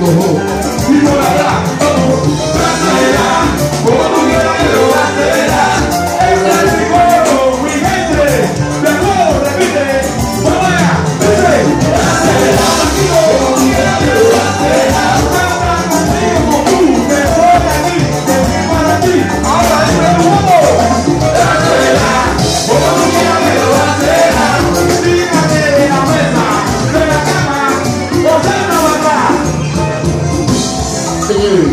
Allahu señores.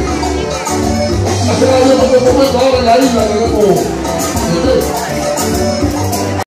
Hace la vida como momento ahora en la isla, ¿no?